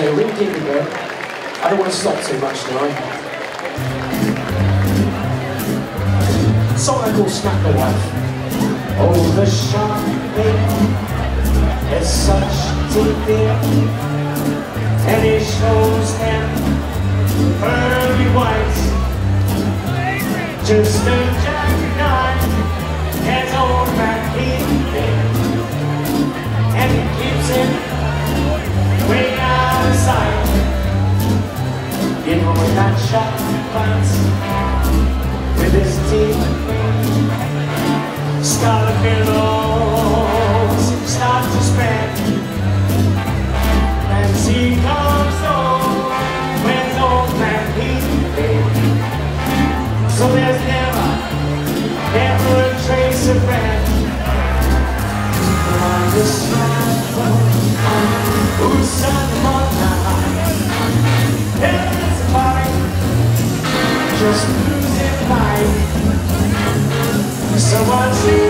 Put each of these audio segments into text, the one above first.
say, really deep. I don't want to stop too much tonight. Song I call Snap the Wife. Oh, the shopping is such deep and it shows him pearly whites. Just a with his team. Scarlet just losing life. So I choose.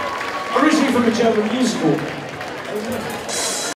originally from a German musical.